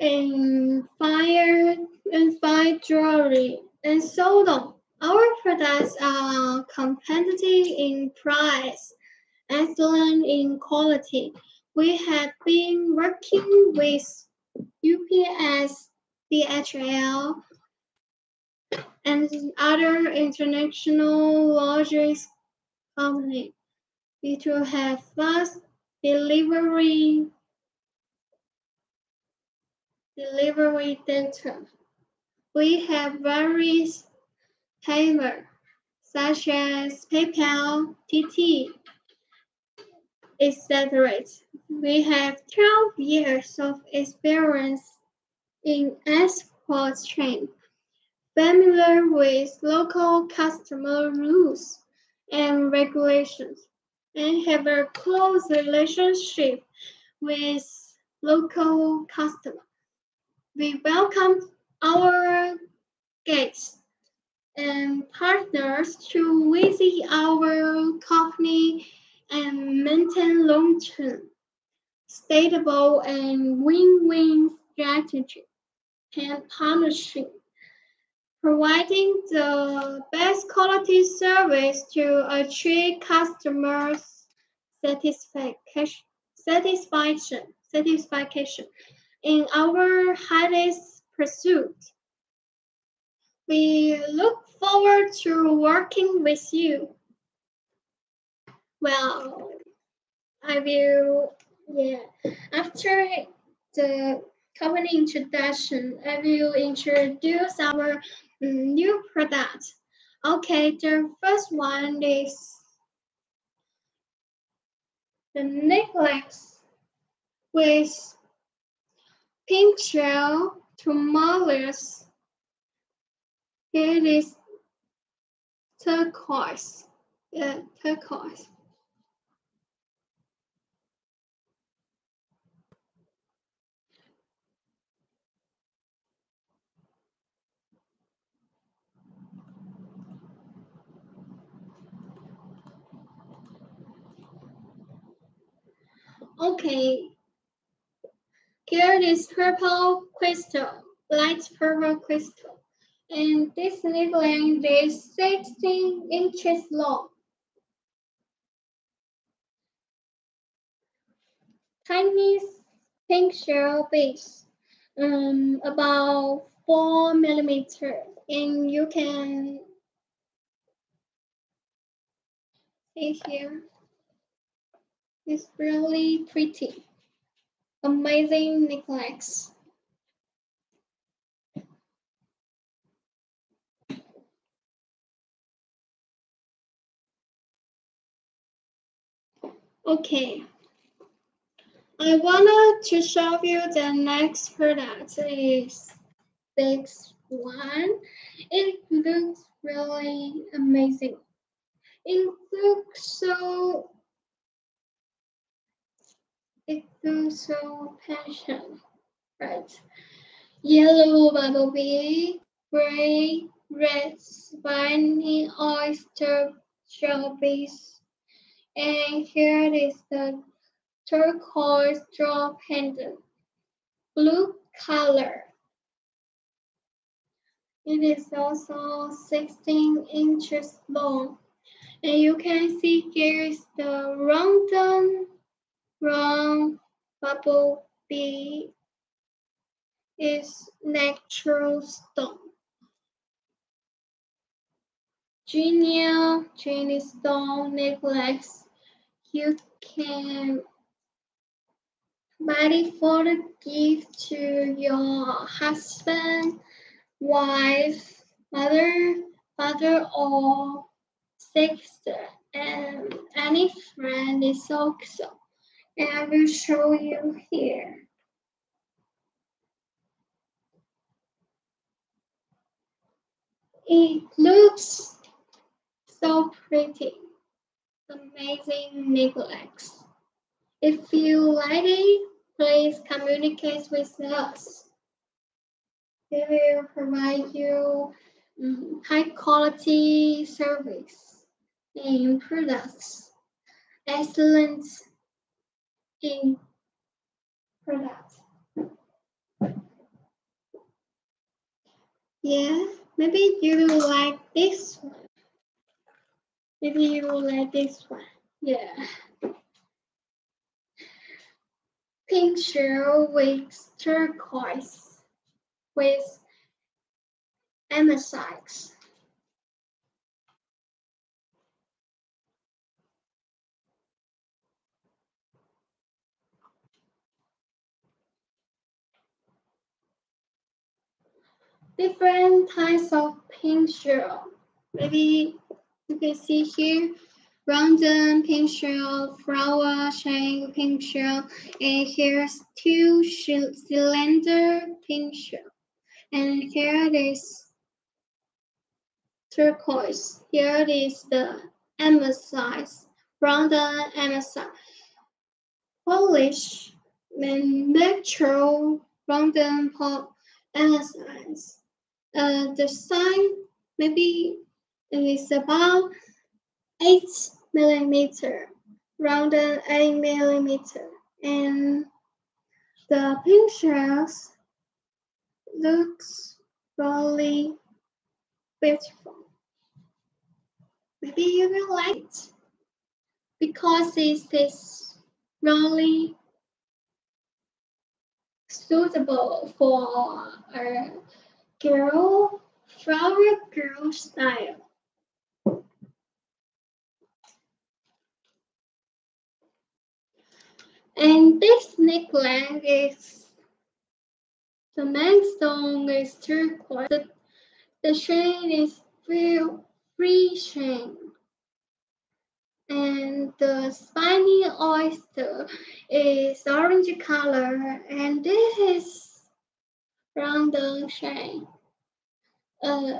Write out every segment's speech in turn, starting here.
in fire and fine jewelry and so on. Our products are competitive in price, excellent in quality. We have been working with UPS, DHL, and other international logistics companies to have fast delivery delivery data. We have various payments such as PayPal, TT, etc. We have 12 years of experience in export chain, familiar with local customer rules and regulations, and have a close relationship with local customers. We welcome our guests and partners to visit our company and maintain long-term, stable and win-win strategy and partnership, providing the best quality service to achieve customers' satisfaction. Satisfaction. Satisfaction in our highest pursuit. We look forward to working with you. Well, I will, yeah, after the company introduction, I will introduce our mm, new product. Okay, the first one is the necklace with pink shell tamales. It is turquoise. Yeah, turquoise. Okay, here is purple crystal, light purple crystal. And this neckline is 16 inches long. Tiny pink shell base, um, about four millimeter. And you can see here. It's really pretty. Amazing necklace. Okay. I wanted to show you the next product is this one. It looks really amazing. It looks so looks so passion, right? Yellow bumblebee, gray, red spiny oyster shells, and here is the turquoise drop pendant, blue color. It is also 16 inches long. And you can see here is the round round bubble bee is natural stone. Genial Jenny stone necklace you can buy for a gift to your husband, wife, mother, father, or sister, and any friend is also. And I will show you here. It looks so pretty. Amazing necklace. If you like it, please communicate with us. We will provide you um, high quality service and products. Excellent in product. Yeah, maybe you will like this one. Maybe you will like this one. Yeah. Pink shell with turquoise with amethyst. Different types of pink shell. Maybe you can see here, random pink shell, flower shape pink shell, and here's two cylinder pink shell. And here is turquoise. Here is the amethyst, random amethyst. Polish natural random amethyst uh, the sign maybe is about 8 millimeter, around 8 millimeter. And the shells looks really beautiful. Maybe you will like it because it is really suitable for a girl, flower girl style. And this necklace is the main stone is turquoise. The, the chain is free, free chain. And the spiny oyster is orange color. And this is random chain. Uh,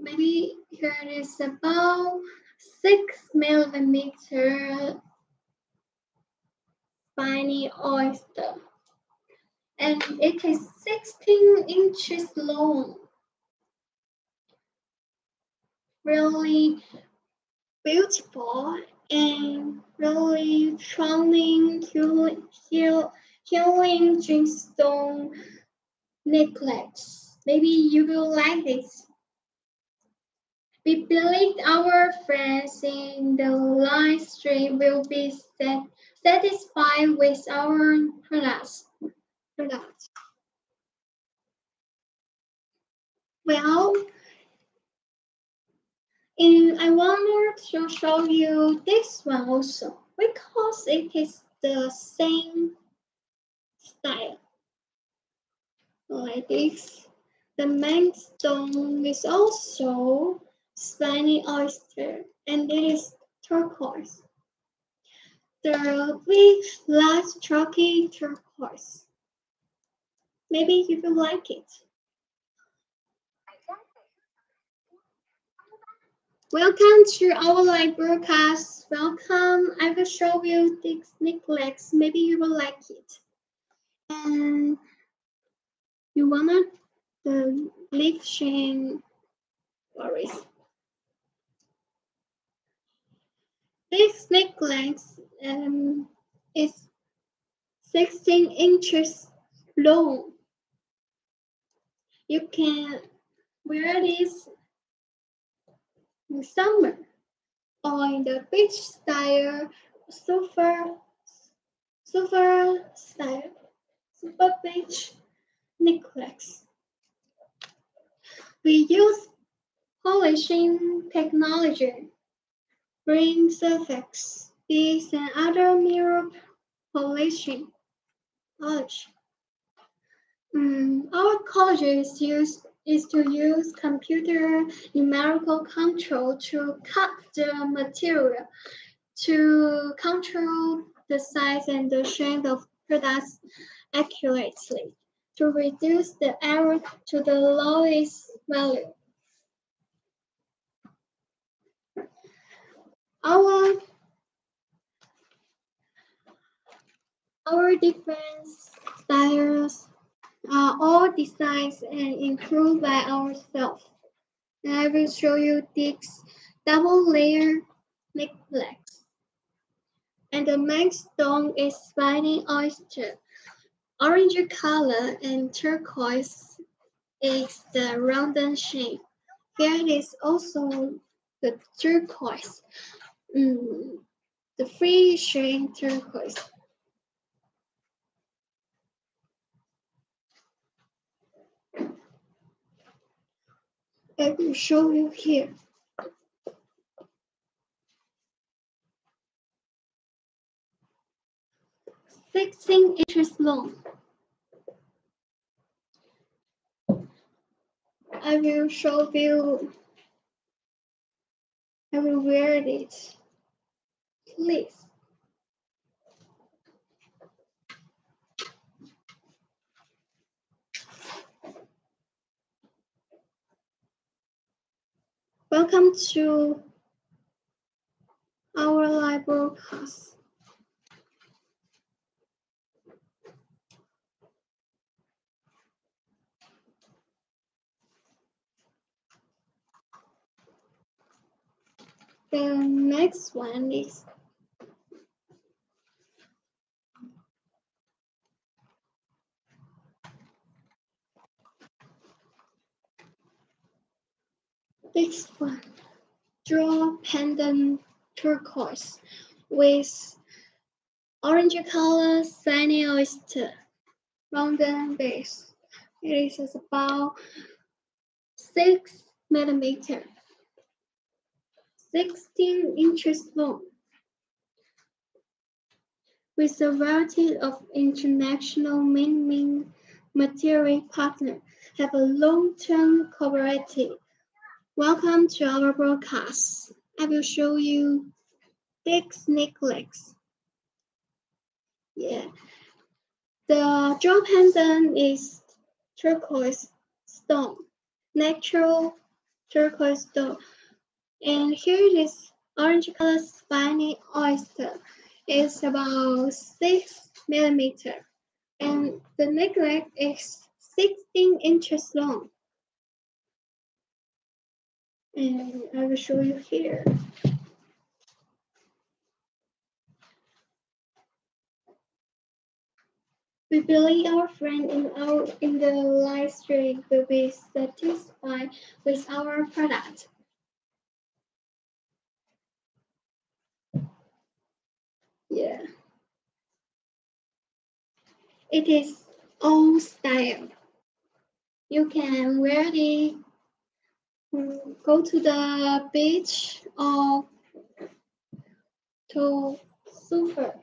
maybe here it is about six millimeter spiny oyster, and it is 16 inches long. Really beautiful and really charming, healing, heal, healing gemstone necklace. Maybe you will like this. We believe our friends in the live stream will be satisfied with our products. products. Well, and I wanted to show you this one also because it is the same style like this. The main stone is also spiny oyster and it is turquoise. The big, large, chalky turquoise. Maybe you will like it. Welcome to our live broadcast. Welcome. I will show you this necklace. Maybe you will like it. And you wanna the leaf chain worries. This necklace um, is 16 inches long. You can wear this in summer or in the beach style, super, super style, super beach necklace. We use polishing technology, bring surface, these and other mirror polishing polish. Um, our college is used is to use computer numerical control to cut the material, to control the size and the strength of products accurately to reduce the error to the lowest value. Our, our different styles are uh, all designed and improved by ourselves. And I will show you this double layer necklace. And the main stone is spiny oyster orange color and turquoise is the rounded shape. Here is also the turquoise, mm, the free shade turquoise. I will show you here. Sixteen inches long. I will show you. I will wear it. Please. Welcome to our live broadcast. The next one is this one. Draw pendant turquoise with orange color spiny oyster rounded base. It is about six millimeter. 16 inches long. With a variety of international main material partners, have a long-term cooperative. Welcome to our broadcast. I will show you this necklace. Yeah. The jaw pendant is turquoise stone, natural turquoise stone. And here it is orange color spiny oyster. It's about six millimeter. And the necklace is 16 inches long. And I will show you here. We believe our friend in our in the live stream will be satisfied with our product. Yeah. It is old style. You can wear it, mm, go to the beach or to super.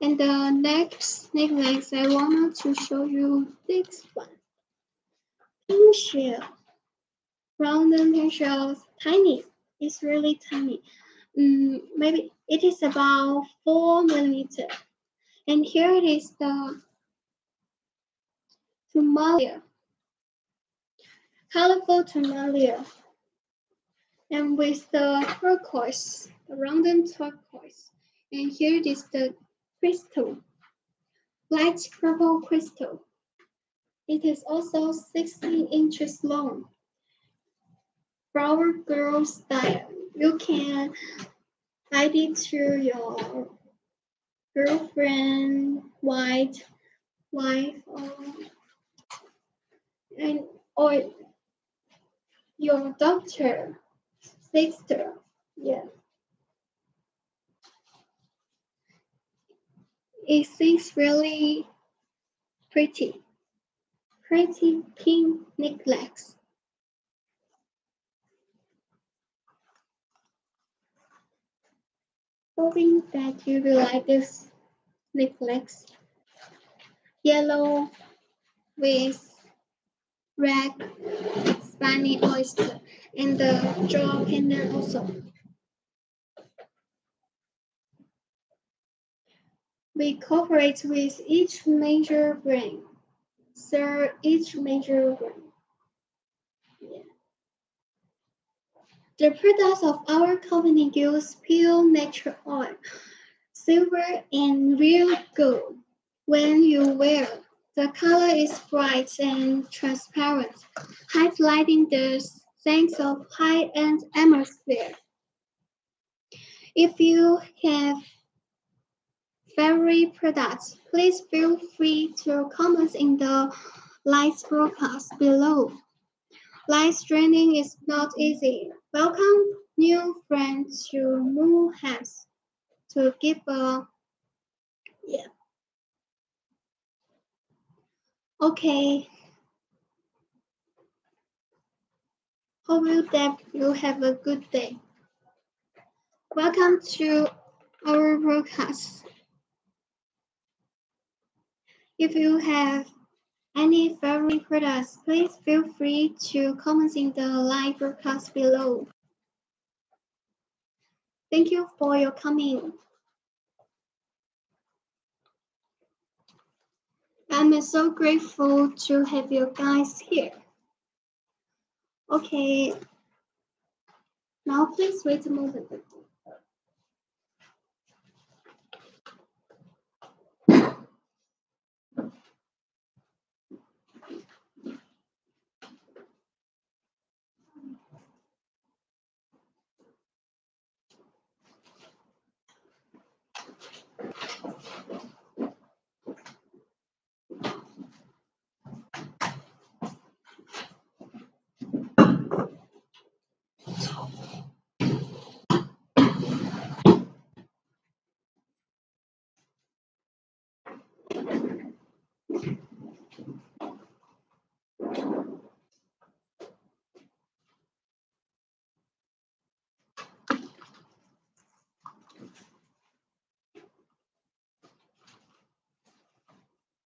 And the next necklace, I wanted to show you this one. Pink shell. Round shells, tiny. It's really tiny um, maybe it is about four millimeter. And here it is the Tumalia, colorful Tumalia. And with the turquoise, the rounded turquoise. And here it is the crystal, light purple crystal. It is also 16 inches long. Flower girl style you can hide it to your girlfriend, wife, wife, or, and or your doctor, sister. Yeah. It seems really pretty. Pretty pink necklace. Hoping that you will like this necklace. Yellow with red spiny oyster and the jaw pendant also. We cooperate with each major brand, serve each major brand. The products of our company use pure natural oil, silver, and real gold. When you wear, the color is bright and transparent, highlighting the sense of high-end atmosphere. If you have favorite products, please feel free to comment in the live broadcast below. Live streaming is not easy. Welcome new friends to Moon House to give a yeah. Okay. Hope you that you have a good day. Welcome to our broadcast. If you have any favorite products, please feel free to comment in the live broadcast below. Thank you for your coming. I'm so grateful to have you guys here. Okay. Now please wait a moment.